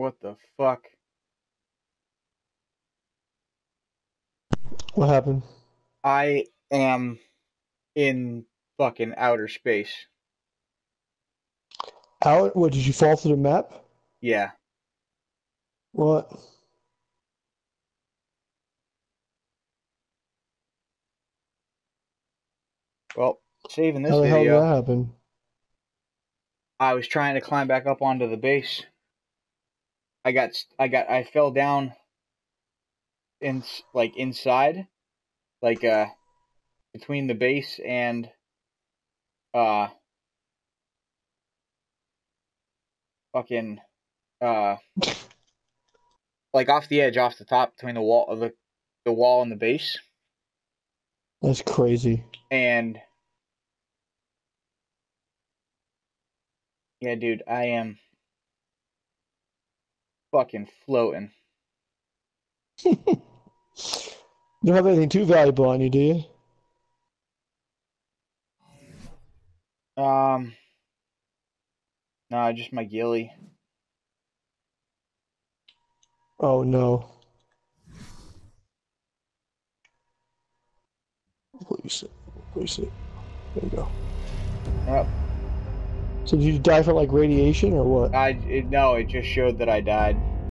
What the fuck? What happened? I am in fucking outer space. Out? What, did you fall through the map? Yeah. What? Well, saving this How the hell did that happen? I was trying to climb back up onto the base. I got I got I fell down in like inside like uh between the base and uh fucking uh like off the edge off the top between the wall of the the wall and the base That's crazy. and yeah dude I am fucking floating You don't have anything too valuable on you, do you? um nah just my ghillie. Oh no. Release it. Release it. There you go. Yep. So did you die from like radiation or what? I it, no it just showed that I died